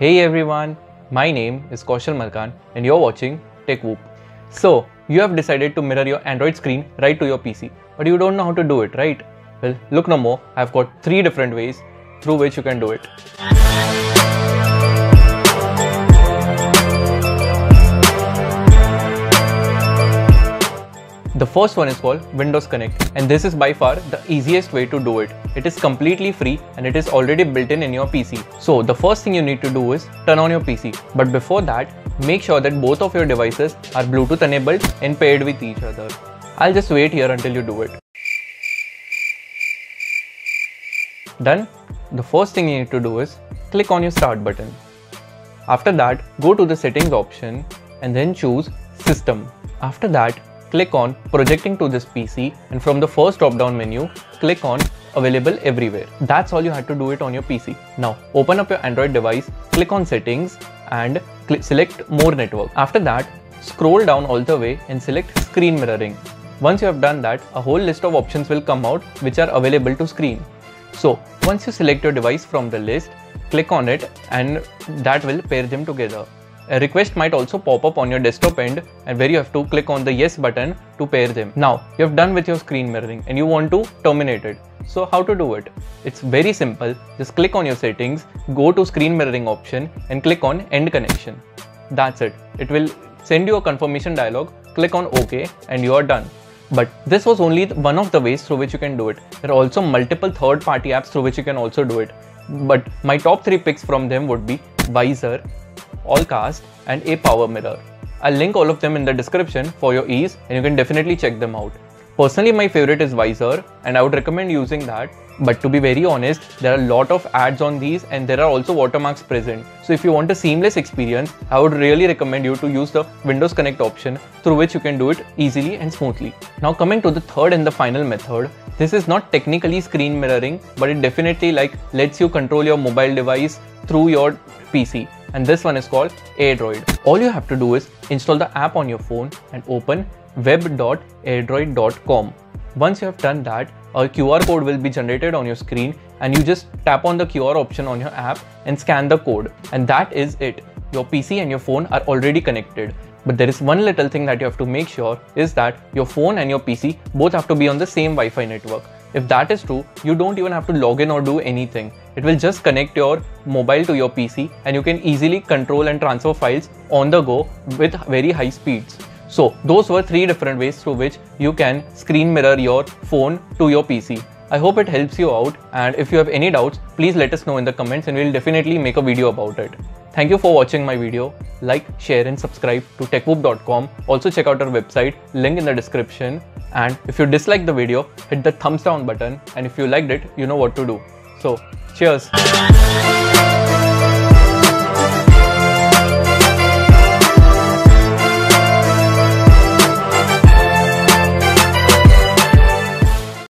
Hey everyone, my name is Kaushal Malkan and you're watching TechWhoop. So, you have decided to mirror your Android screen right to your PC, but you don't know how to do it, right? Well, look no more, I've got three different ways through which you can do it. The first one is called Windows Connect and this is by far the easiest way to do it. It is completely free and it is already built in in your PC. So the first thing you need to do is turn on your PC. But before that, make sure that both of your devices are Bluetooth enabled and paired with each other. I'll just wait here until you do it. Done? The first thing you need to do is click on your start button. After that, go to the settings option and then choose system. After that, click on projecting to this PC and from the first drop down menu, click on available everywhere. That's all you had to do it on your PC. Now open up your Android device, click on settings and select more network. After that, scroll down all the way and select screen mirroring. Once you have done that, a whole list of options will come out which are available to screen. So once you select your device from the list, click on it and that will pair them together. A request might also pop up on your desktop end and where you have to click on the yes button to pair them. Now you have done with your screen mirroring and you want to terminate it. So how to do it? It's very simple. Just click on your settings, go to screen mirroring option and click on end connection. That's it. It will send you a confirmation dialog. Click on OK and you are done. But this was only one of the ways through which you can do it. There are also multiple third party apps through which you can also do it. But my top 3 picks from them would be Vysor, Allcast and ApowerMirror. I'll link all of them in the description for your ease and you can definitely check them out. Personally my favorite is Vysor and I would recommend using that but to be very honest there are a lot of ads on these and there are also watermarks present so if you want a seamless experience I would really recommend you to use the Windows Connect option through which you can do it easily and smoothly. Now coming to the third and the final method this is not technically screen mirroring but it definitely like lets you control your mobile device through your PC and this one is called AirDroid. All you have to do is install the app on your phone and open web.airdroid.com. Once you have done that, a QR code will be generated on your screen and you just tap on the QR option on your app and scan the code. And that is it. Your PC and your phone are already connected. But there is one little thing that you have to make sure is that your phone and your PC both have to be on the same Wi-Fi network. If that is true, you don't even have to log in or do anything. It will just connect your mobile to your PC and you can easily control and transfer files on the go with very high speeds. So those were three different ways through which you can screen mirror your phone to your PC. I hope it helps you out and if you have any doubts, please let us know in the comments and we'll definitely make a video about it. Thank you for watching my video. Like, share and subscribe to techwhoop.com. Also check out our website, link in the description. And if you dislike the video, hit the thumbs down button. And if you liked it, you know what to do. So, cheers.